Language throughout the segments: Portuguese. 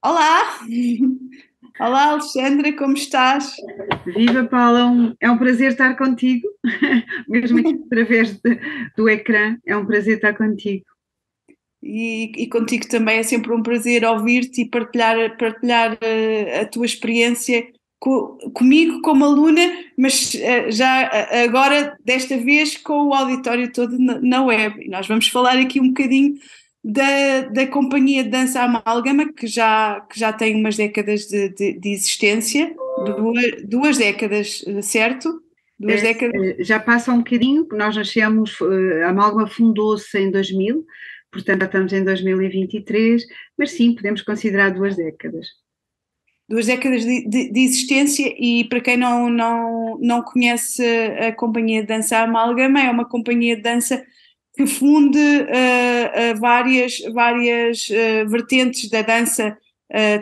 Olá! Olá, Alexandra, como estás? Viva, Paula, é um prazer estar contigo, mesmo aqui através de, do ecrã, é um prazer estar contigo. E, e contigo também é sempre um prazer ouvir-te e partilhar, partilhar a, eh, a tua experiência co, comigo como aluna, mas eh, já agora, desta vez, com o auditório todo na, na web. E nós vamos falar aqui um bocadinho da, da Companhia de Dança Amálgama, que já, que já tem umas décadas de, de, de existência, duas, duas, décadas, certo? Duas é, décadas. Eh, já passa um bocadinho, nós nascemos, eh, a Amálgama fundou-se em 2000, portanto já estamos em 2023, mas sim, podemos considerar duas décadas. Duas décadas de, de, de existência e para quem não, não, não conhece a Companhia de Dança Amálgama, é uma companhia de dança que funde uh, uh, várias, várias uh, vertentes da dança,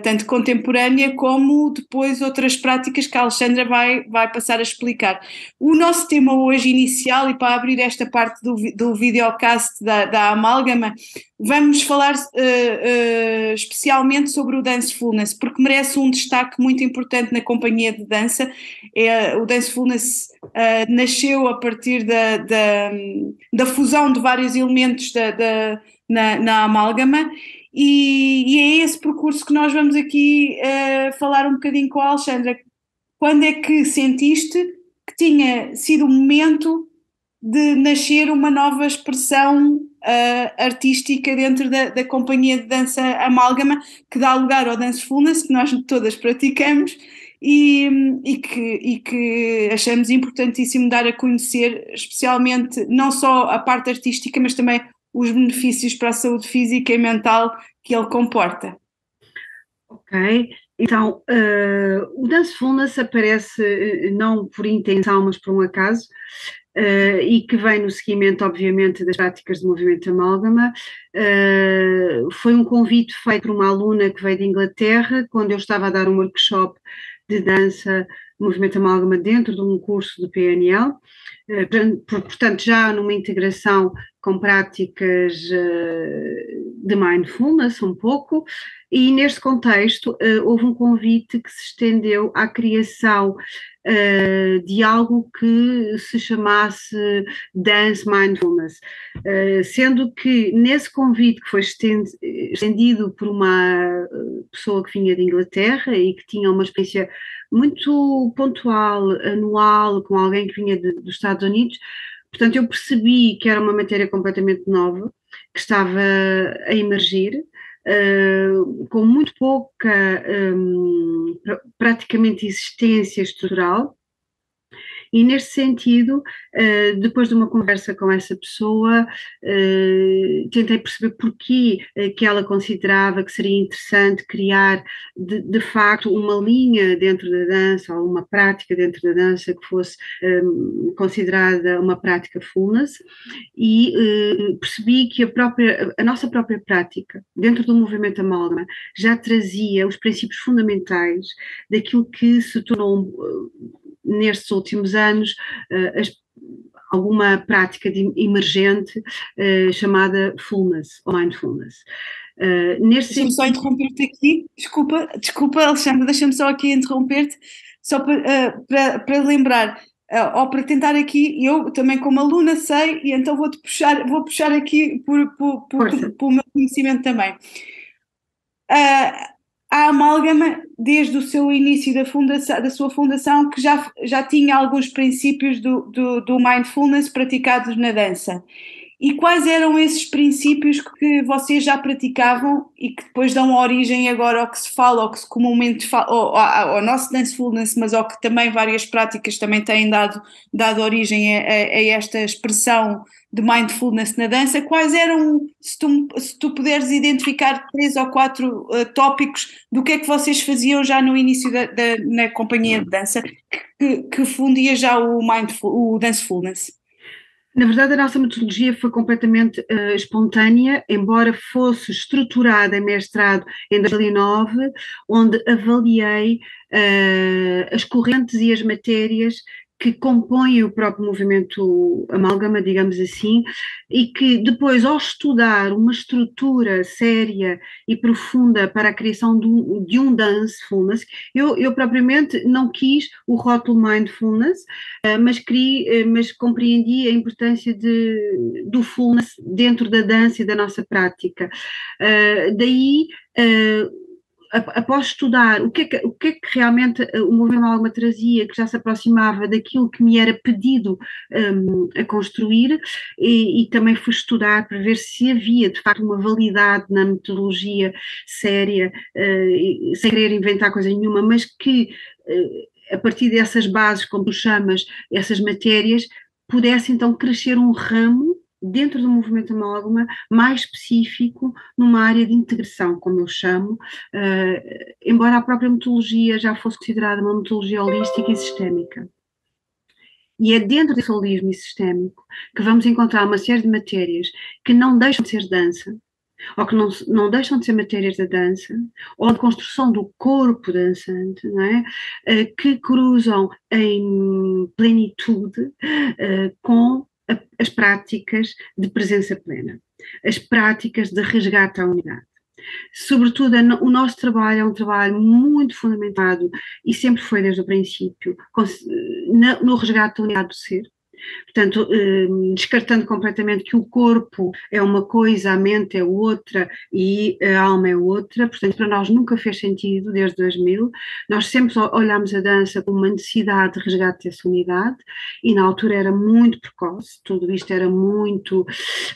tanto contemporânea como depois outras práticas que a Alexandra vai, vai passar a explicar. O nosso tema hoje inicial, e para abrir esta parte do, do videocast da, da Amálgama, vamos falar especialmente sobre o Dancefulness, porque merece um destaque muito importante na companhia de dança. É, o Dancefulness uh, nasceu a partir da, da, da, fusão de vários elementos da, da na, na, amálgama e, e, é esse percurso que nós vamos aqui uh, falar um bocadinho com a Alexandra. Quando é que sentiste que tinha sido o momento de nascer uma nova expressão uh, artística dentro da, da, companhia de dança amálgama que dá lugar ao Dancefulness, que nós todas praticamos e, e, que, e que achamos importantíssimo dar a conhecer, especialmente não só a parte artística, mas também os benefícios para a saúde física e mental que ele comporta. Ok, então uh, o Dancefulness aparece eh, não por intenção, mas por um acaso, Uh, e que vem no seguimento, obviamente, das práticas de movimento amálgama. Uh, foi um convite feito por uma aluna que veio de Inglaterra, quando eu estava a dar um workshop de dança, movimento amálgama dentro de um curso do PNL, portanto já numa integração com práticas eh, de mindfulness um pouco, e neste contexto eh, houve um convite que se estendeu à criação de algo que se chamasse Dance Mindfulness, sendo que nesse convite que foi estendido por uma pessoa que vinha de Inglaterra e que tinha uma experiência muito pontual, anual, com alguém que vinha de, dos Estados Unidos. Portanto, eu percebi que era uma matéria completamente nova, que estava a emergir, uh, com muito pouca, um, praticamente existência estrutural, e neste sentido, eh, depois de uma conversa com essa pessoa, eh, tentei perceber porquê eh, que ela considerava que seria interessante criar de, de facto uma linha dentro da dança ou uma prática dentro da dança que fosse considerada uma prática fullness. E percebi que a, própria, a nossa própria prática dentro do movimento amálgama já trazia os princípios fundamentais daquilo que se tornou nestes últimos anos uh, as, alguma prática de, emergente uh, chamada fullness ou mindfulness. Uh, deixa-me só interromper-te aqui, desculpa, desculpa Alexandre, deixa-me só aqui interromper-te, só para, para, para lembrar, uh, ou para tentar aqui, eu também como aluna sei, e então vou-te puxar, vou puxar aqui por, por, por, por, por o meu conhecimento também. Uh, a Amálgama, desde o seu início da, fundação, da sua fundação, que já, já tinha alguns princípios do, do, do mindfulness praticados na dança. E quais eram esses princípios que vocês já praticavam e que depois dão origem agora ao que se fala, ao que se comumente fala, ao, ao, nosso dancefulness, mas ao que também várias práticas também têm dado, dado origem a, a, a esta expressão de mindfulness na dança, quais eram, se tu, se tu puderes identificar três ou quatro uh, tópicos do que é que vocês faziam já no início da, da na companhia de dança, que, que fundia já o, mindful, o dancefulness? Na verdade, a nossa metodologia foi completamente uh, espontânea, embora fosse estruturada em mestrado em 2009, onde avaliei uh, as correntes e as matérias que compõem o próprio movimento amálgama, digamos assim, e que depois, ao estudar uma estrutura séria e profunda para a criação de um, de um eu, eu propriamente não quis o rótulo mindfulness, uh, mas, uh, mas compreendi a importância de, do fullness dentro da dança e da nossa prática. Uh, daí após estudar o que, é que, o que é que realmente eh, o movimento Alma trazia, que já se aproximava daquilo que me era pedido um, a construir, e, e, também fui estudar para ver se havia de facto uma validade na metodologia séria, uh, sem querer inventar coisa nenhuma, mas que uh, a partir dessas bases, como chamas, essas matérias, pudesse então crescer um ramo dentro do movimento amálgama mais específico numa área de integração, como eu chamo, uh, embora a própria metodologia já fosse considerada uma metodologia holística e sistémica. E é dentro desse holismo e sistémico que vamos encontrar uma série de matérias que não deixam de ser dança, ou que não, não deixam de ser matérias da dança, ou de construção do corpo dançante, não é? Uh, que cruzam em plenitude uh, com as práticas de presença plena, as práticas de resgate à unidade. Sobretudo, o nosso trabalho é um trabalho muito fundamentado e sempre foi desde o princípio no resgate da unidade do ser, Portanto, hum, descartando completamente que o corpo é uma coisa, a mente é outra e a alma é outra, portanto, para nós nunca fez sentido desde 2000. Nós sempre olhámos a dança como uma necessidade de resgate dessa unidade e na altura era muito precoce, tudo isto era muito.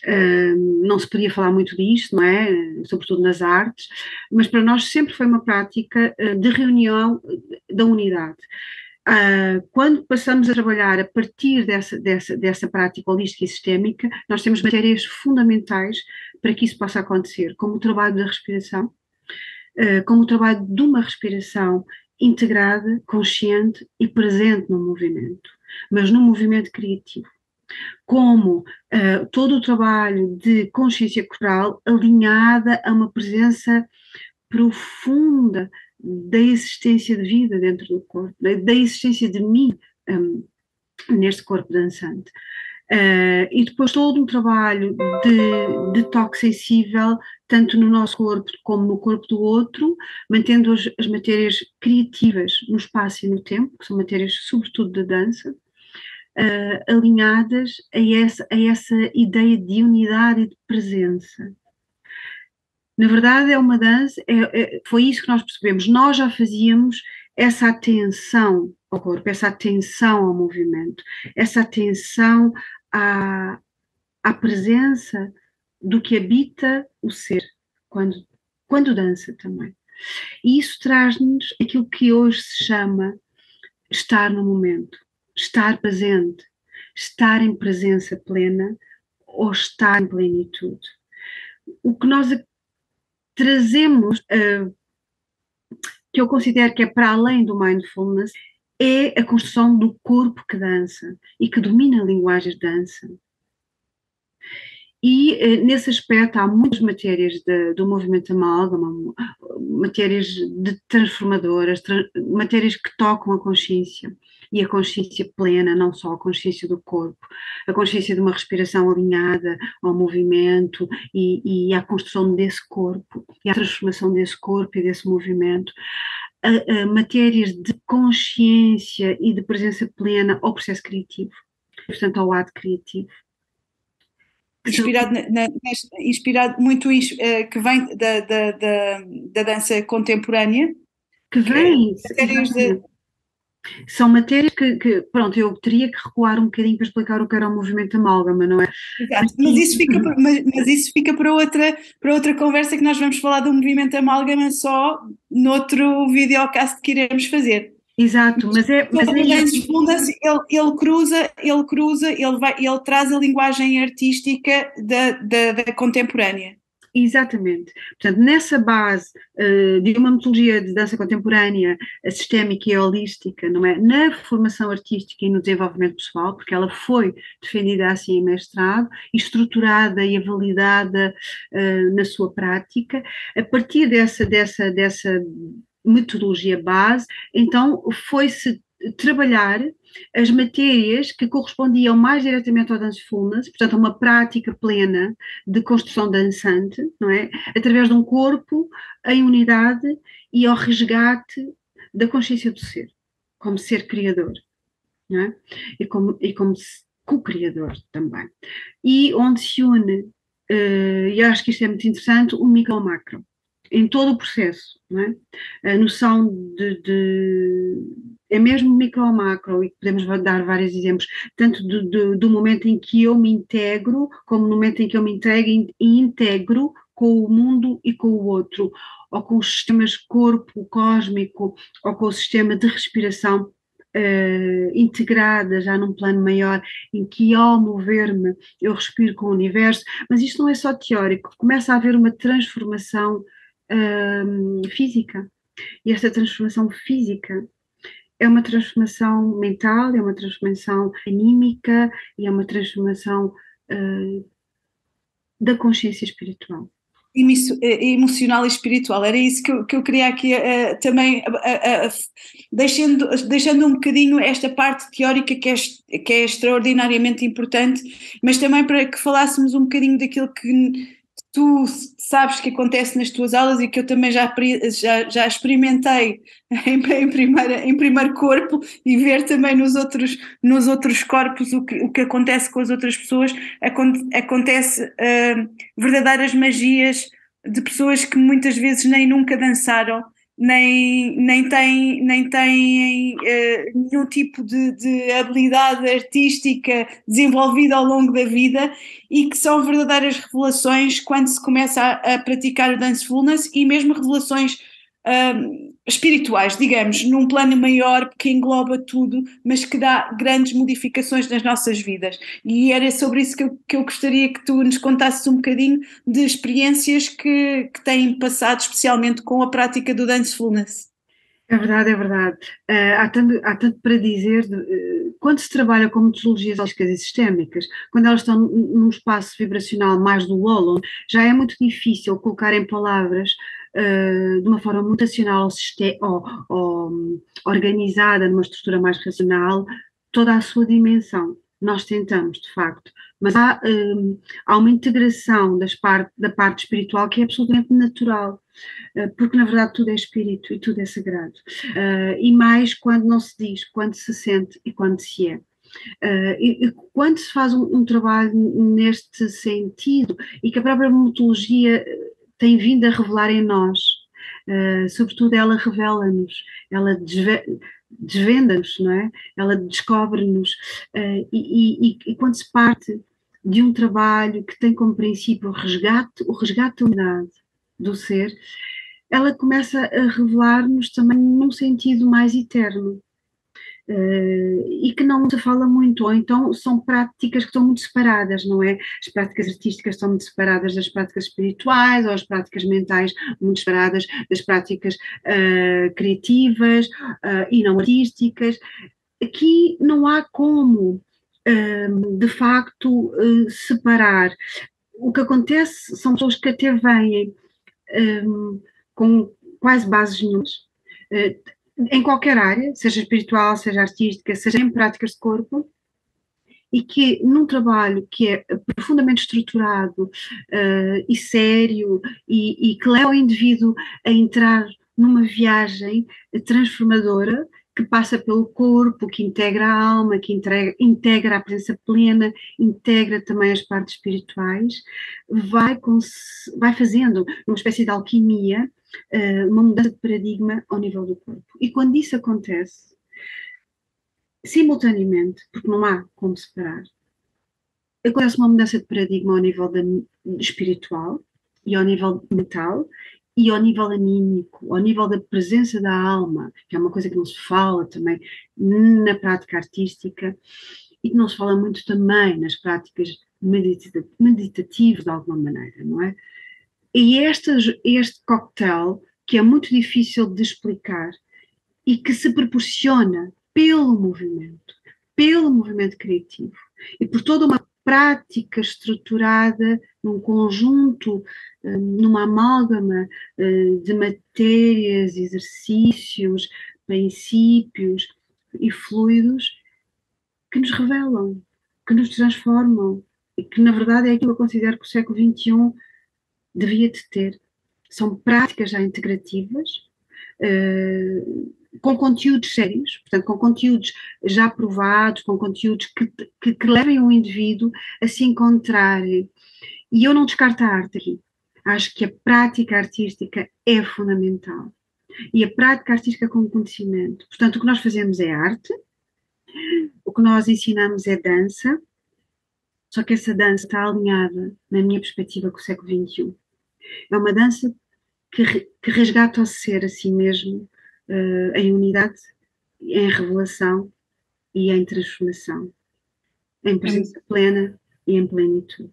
Hum, não se podia falar muito disto, não é? Sobretudo nas artes, mas para nós sempre foi uma prática hum, de reunião da unidade. Uh, quando passamos a trabalhar a partir dessa, dessa, dessa prática holística e sistémica, nós temos matérias fundamentais para que isso possa acontecer, como o trabalho da respiração, uh, como o trabalho de uma respiração integrada, consciente e presente no movimento, mas num movimento criativo. Como uh, todo o trabalho de consciência corporal alinhada a uma presença profunda da existência de vida dentro do corpo, da, existência de mim um, neste corpo dançante. Uh, e depois todo um trabalho de, de toque sensível, tanto no nosso corpo como no corpo do outro, mantendo as, as matérias criativas no espaço e no tempo, que são matérias sobretudo da dança, uh, alinhadas a essa, a essa ideia de unidade e de presença. Na verdade, é uma dança, é, é, foi isso que nós percebemos. Nós já fazíamos essa atenção ao corpo, essa atenção ao movimento, essa atenção à, à presença do que habita o ser, quando, quando dança também. E isso traz-nos aquilo que hoje se chama estar no momento, estar presente, estar em presença plena ou estar em plenitude. O que nós trazemos, uh, que eu considero que é para além do mindfulness, é a construção do corpo que dança e que domina linguagens de dança. E uh, nesse aspecto há muitas matérias de, do movimento amálgama, matérias de transformadoras, tra matérias que tocam a consciência e a consciência plena, não só a consciência do corpo, a consciência de uma respiração alinhada ao movimento e, e à construção desse corpo e à transformação desse corpo e desse movimento. A, a matérias de consciência e de presença plena ao processo criativo, portanto, ao ato criativo. Inspirado, na, inspirado muito uh, que vem da, da, da, da, dança contemporânea. Que vem. Matérias de, são matérias que, que, pronto, eu teria que recuar um bocadinho para explicar o que era o movimento amálgama, não é? Exato, mas isso fica, mas, mas, isso fica para, outra, para outra conversa que nós vamos falar do movimento amálgama só noutro videocast que iremos fazer. Exato, mas é. Mas é ele, ele cruza, ele cruza, ele, vai, ele traz a linguagem artística da, da, da contemporânea. Exatamente. Portanto, nessa base uh, de uma metodologia de dança contemporânea, sistémica e holística, não é? Na formação artística e no desenvolvimento pessoal, porque ela foi defendida assim em mestrado, estruturada e avalidada uh, na sua prática, a partir dessa, dessa, dessa metodologia base, então foi-se trabalhar as matérias que correspondiam mais diretamente ao dancefulness, portanto, uma prática plena de construção dançante, não é? Através de um corpo em unidade e ao resgate da consciência do ser, como ser criador, não é? E como, e como co-criador também. E onde se une, uh, e acho que isto é muito interessante, o micro ao macro em todo o processo, não é? A noção de, de é mesmo micro ou macro, e podemos dar vários exemplos, tanto do, do, do, momento em que eu me integro, como no momento em que eu me integro e integro com o mundo e com o outro, ou com os sistemas corpo cósmico, ou com o sistema de respiração uh, integrada já num plano maior, em que ao mover-me eu respiro com o universo, mas isto não é só teórico, começa a haver uma transformação uh, física. E esta transformação física é uma transformação mental, é uma transformação anímica e é uma transformação uh, da consciência espiritual. Eh, emocional e espiritual, era isso que eu, que eu queria aqui uh, também, uh, deixando, deixando um bocadinho esta parte teórica que é, que é extraordinariamente importante, mas também para que falássemos um bocadinho daquilo que tu sabes que acontece nas tuas aulas e que eu também já, já, já experimentei em, em, primeira, em primeiro corpo e ver também nos outros, nos outros corpos o que, o que acontece com as outras pessoas, acontece uh, verdadeiras magias de pessoas que muitas vezes nem nunca dançaram nem, nem têm, nem têm uh, nenhum tipo de, de, habilidade artística desenvolvida ao longo da vida e que são verdadeiras revelações quando se começa a, a praticar o dancefulness e mesmo revelações espirituais, digamos, num plano maior que engloba tudo, mas que dá grandes modificações nas nossas vidas. E era sobre isso que eu, que eu gostaria que tu nos contasses um bocadinho de experiências que, que têm passado, especialmente com a prática do Dancefulness. É verdade, é verdade. Uh, há, tanto, há, tanto, para dizer, uh, quando se trabalha com metodologias holísticas e sistémicas, quando elas estão num espaço vibracional mais do Wallon, já é muito difícil colocar em palavras uh, de uma forma mutacional ou, ou, organizada, numa estrutura mais racional, toda a sua dimensão. Nós tentamos, de facto, mas há, um, há uma integração da parte espiritual que é absolutamente natural, uh, porque na verdade tudo é espírito e tudo é sagrado. Uh, e mais quando não se diz, quando se sente e quando se é. Uh, e, e, quando se faz um, um, trabalho neste sentido e que a própria metodologia tem vindo a revelar em nós. Uh, sobretudo ela revela-nos, ela desvenda-nos, não é? Ela descobre-nos uh, e, e, e, quando se parte de um trabalho que tem como princípio o resgate, o resgate da unidade do ser, ela começa a revelar-nos também num sentido mais eterno, Uh, e que não se fala muito, ou então são práticas que estão muito separadas, não é? As práticas artísticas estão muito separadas das práticas espirituais, ou as práticas mentais muito separadas das práticas uh, criativas uh, e não artísticas. Aqui não há como, de facto, separar. O que acontece são pessoas que até vêm com quase bases nenhumas em qualquer área, seja espiritual, seja artística, seja em práticas de corpo, e que num trabalho que é profundamente estruturado uh, e sério e, e, que leva o indivíduo a entrar numa viagem transformadora que passa pelo corpo, que integra a alma, que integra, integra a presença plena, integra também as partes espirituais, vai, vai fazendo uma espécie de alquimia uma mudança de paradigma ao nível do corpo. E quando isso acontece, simultaneamente, porque não há como separar, acontece uma mudança de paradigma ao nível da, espiritual e ao nível mental e ao nível anímico, ao nível da presença da alma, que é uma coisa que não se fala também na prática artística e que não se fala muito também nas práticas meditativas de alguma maneira, não é? E este, coquetel, que é muito difícil de explicar e que se proporciona pelo movimento, pelo movimento criativo e por toda uma prática estruturada num conjunto, hum, numa amálgama hum, de matérias, exercícios, princípios e fluidos, que nos revelam, que nos transformam e que, na verdade, é aquilo que eu considero que o século XXI devia de ter. São práticas já integrativas, uh, com conteúdos sérios, portanto, com conteúdos já provados, com conteúdos que, que, que levem o indivíduo a se encontrar. E eu não descarto a arte aqui. Acho que a prática artística é fundamental. E a prática artística como conhecimento. Portanto, o que nós fazemos é arte, o que nós ensinamos é dança, só que essa dança está alinhada, na minha perspectiva, com o século XXI. É uma dança que, que resgata o ser a si mesmo uh, em unidade, em revelação e em transformação, em presença plena e em plenitude.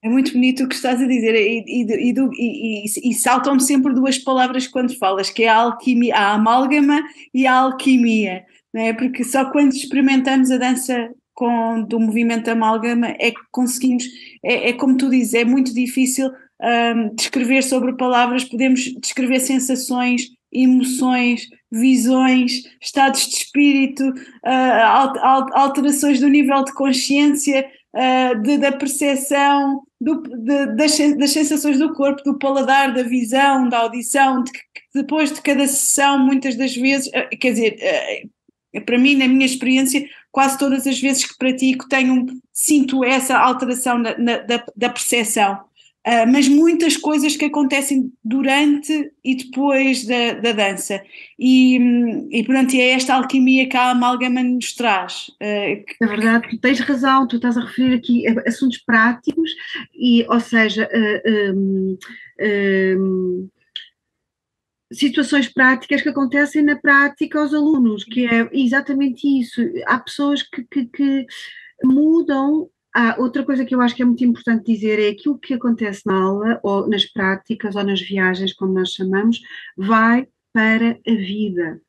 É muito bonito o que estás a dizer e, e, e, e saltam-me sempre duas palavras quando falas, que é a alquimia, a amálgama e a alquimia, não é? porque só quando experimentamos a dança com, do movimento amálgama é que conseguimos, é, é como tu dizes, é muito difícil um, descrever sobre palavras, podemos descrever sensações, emoções, visões, estados de espírito, uh, alterações do nível de consciência, uh, de, da percepção, do, de, das, das, sensações do corpo, do paladar, da visão, da audição, de, depois de cada sessão, muitas das vezes, uh, quer dizer, para mim, na minha experiência, quase todas as vezes que pratico, tenho, sinto essa alteração na, na, da, da percepção. Uh, mas muitas coisas que acontecem durante e depois da, da dança. E, e, portanto, é esta alquimia que a amálgama nos traz. Uh, Na verdade, tu tens razão, tu estás a referir aqui assuntos práticos, e, ou seja, uh, um, um, situações práticas que acontecem na prática aos alunos, que é exatamente isso. Há pessoas que, que, que mudam ah, outra coisa que eu acho que é muito importante dizer é aquilo que acontece na aula, ou nas práticas, ou nas viagens, como nós chamamos, vai para a vida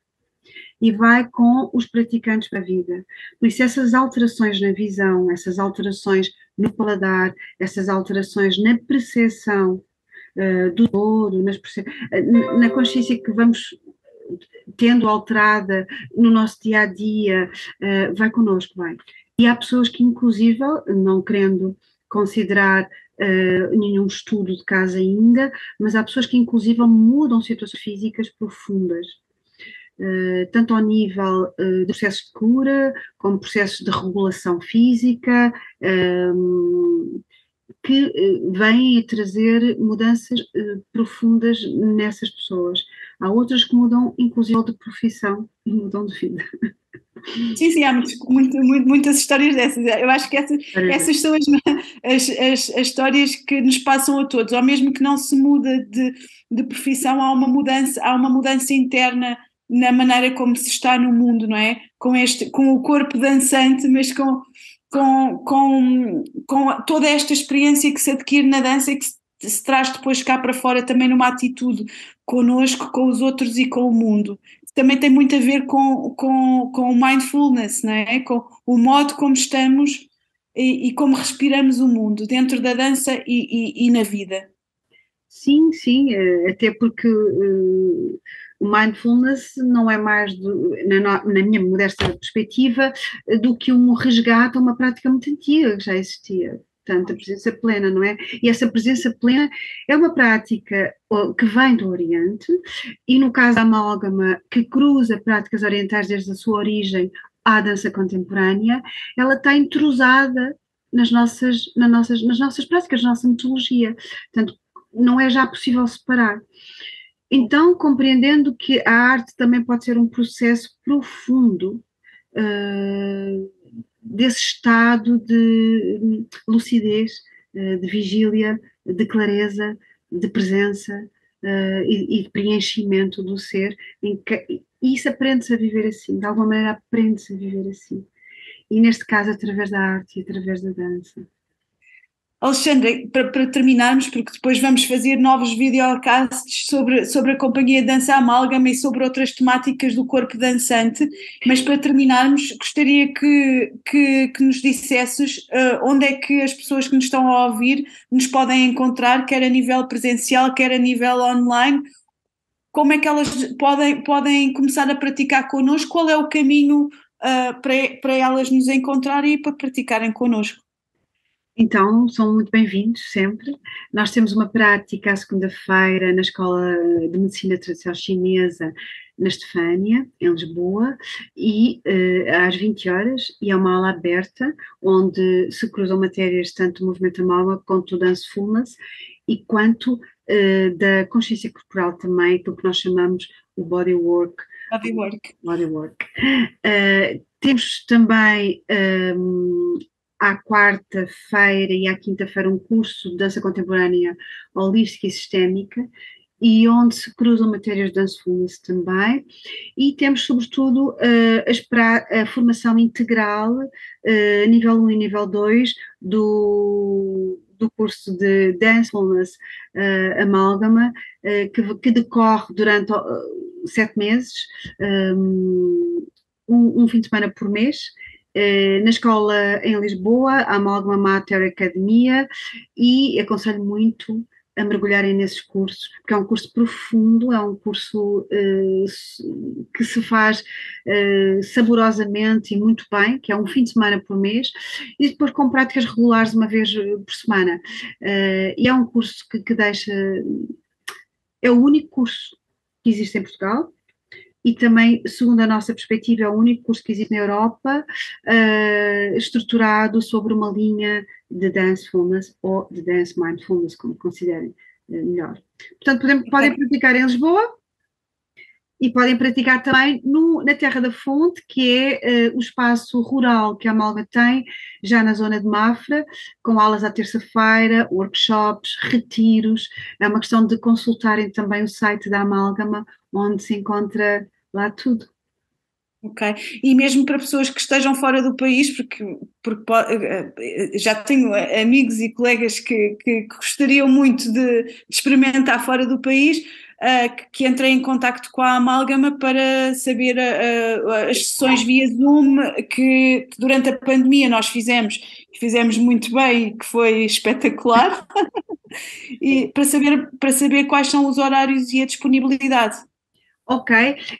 e vai com os praticantes para a vida. Por isso, essas alterações na visão, essas alterações no paladar, essas alterações na percepção uh, do todo, nas na consciência que vamos tendo alterada no nosso dia a dia, uh, vai connosco, vai. E há pessoas que, inclusive, não querendo considerar uh, nenhum estudo de caso ainda, mas há pessoas que, inclusive, mudam situações físicas profundas. Uh, tanto ao nível uh, de processos de cura, como processos de regulação física, que vêm a trazer mudanças profundas nessas pessoas. Há outras que mudam, inclusive, de profissão e mudam de vida. Sim, sim, há muito, muito, muitas histórias dessas. Eu acho que essas, essas são as, as, as, as, histórias que nos passam a todos, ou mesmo que não se muda de, de profissão, há uma mudança, há uma mudança interna na maneira como se está no mundo, não é? Com, este, com o corpo dançante, mas com, com, com, com toda esta experiência que se adquire na dança e que se, se traz depois cá para fora também numa atitude connosco, com os outros e com o mundo também tem muito a ver com, com, com o mindfulness, não é? com o modo como estamos e, e como respiramos o mundo, dentro da dança e, e, e na vida. Sim, sim, eh, até porque uh, o mindfulness não é mais, do, na, na, minha modesta perspectiva, do que um resgate a uma prática muito antiga que já existia portanto, a presença plena, não é? E essa presença plena é uma prática que vem do Oriente, e no caso da amálgama, que cruza práticas orientais desde a sua origem à dança contemporânea, ela está entrosada nas nossas, nas nossas, nas nossas práticas, na nossa metodologia. Portanto, não é já possível separar. Então, compreendendo que a arte também pode ser um processo profundo, uh, desse estado de lucidez, eh, de vigília, de clareza, de presença uh, e, e, de preenchimento do ser. Em que, isso aprende-se a viver assim, de alguma maneira aprende-se a viver assim. E neste caso, através da arte e através da dança. Alexandra, para, para, terminarmos, porque depois vamos fazer novos videocasts sobre, sobre a Companhia Dança Amálgama e sobre outras temáticas do corpo dançante, mas para terminarmos, gostaria que, que, que nos dissesses uh, onde é que as pessoas que nos estão a ouvir nos podem encontrar, quer a nível presencial, quer a nível online, como é que elas podem, podem começar a praticar connosco, qual é o caminho uh, para, para elas nos encontrarem e para praticarem connosco. Então, são muito bem-vindos sempre. Nós temos uma prática à segunda-feira na Escola de Medicina Tradicional Chinesa, na Estefânia, em Lisboa, e uh, às 20 horas, e é uma aula aberta, onde se cruzam matérias tanto do movimento Amálgama quanto do Dancefulness, e quanto uh, da consciência corporal também, aquilo que nós chamamos o bodywork. Bodywork. Bodywork. Uh, temos também um, à quarta-feira e à quinta-feira um curso de dança contemporânea holística e sistémica e onde se cruzam matérias de dancefulness também, e temos sobretudo uh, a, formação integral, uh, nível 1 e nível 2, do, do curso de Dancefulness uh, Amálgama, que, que, decorre durante sete meses, um, um, fim de semana por mês, eh, na escola em Lisboa, a Amálgama Mater Academia, e aconselho muito a mergulharem nesses cursos, porque é um curso profundo, é um curso uh, que se faz uh, saborosamente e muito bem, que é um fim de semana por mês, e depois com práticas regulares uma vez por semana. Uh, e é um curso que, que deixa. É o único curso que existe em Portugal, e também, segundo a nossa perspectiva, é o único curso que existe na Europa uh, estruturado sobre uma linha de dancefulness ou de dance mindfulness, como considerem uh, melhor. Portanto, podem, podem praticar em Lisboa e podem praticar também no, na Terra da Fonte, que é uh, o espaço rural que a Amalga tem, já na zona de Mafra, com aulas à terça-feira, workshops, retiros. É uma questão de consultarem também o site da Amálgama, onde se encontra lá tudo. Ok, e mesmo para pessoas que estejam fora do país, porque, porque eh, eh, já tenho amigos e colegas que, que gostariam muito de, de experimentar fora do país, uh, que, que entrem em contacto com a Amálgama para saber uh, as sessões via Zoom que, que, durante a pandemia nós fizemos, que fizemos muito bem, que foi espetacular, e para saber, para saber quais são os horários e a disponibilidade. Ok,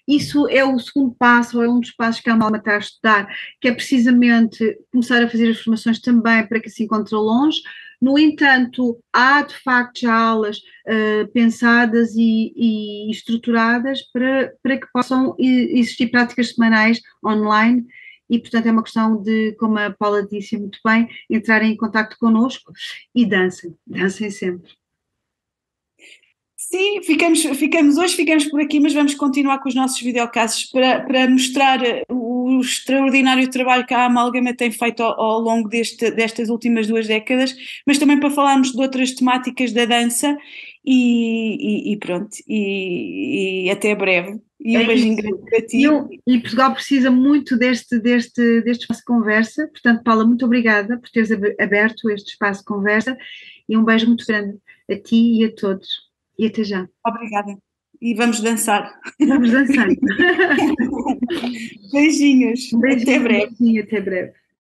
isso é o segundo passo, ou é um dos passos que a Malma está a estudar, que é precisamente começar a fazer as formações também para que se encontre longe. No entanto, há de facto já aulas uh, pensadas e, e, estruturadas para, para que possam existir práticas semanais online e, portanto, é uma questão de, como a Paula disse muito bem, entrarem em contato connosco e dancem, dancem sempre. Sim, ficamos, ficamos hoje, ficamos por aqui, mas vamos continuar com os nossos videocasts para, para mostrar o extraordinário trabalho que a Amalgama tem feito ao, ao longo deste, destas últimas duas décadas, mas também para falarmos de outras temáticas da dança e, e, e pronto, e, e, até breve. E um é beijinho grande para ti. E, Portugal precisa muito deste, deste, deste espaço de conversa, portanto, Paula, muito obrigada por teres aberto este espaço de conversa e um beijo muito grande a ti e a todos. E até já. Obrigada. E vamos dançar. Vamos dançar. Beijinhos. Beijinho, até breve. Beijinho, até breve.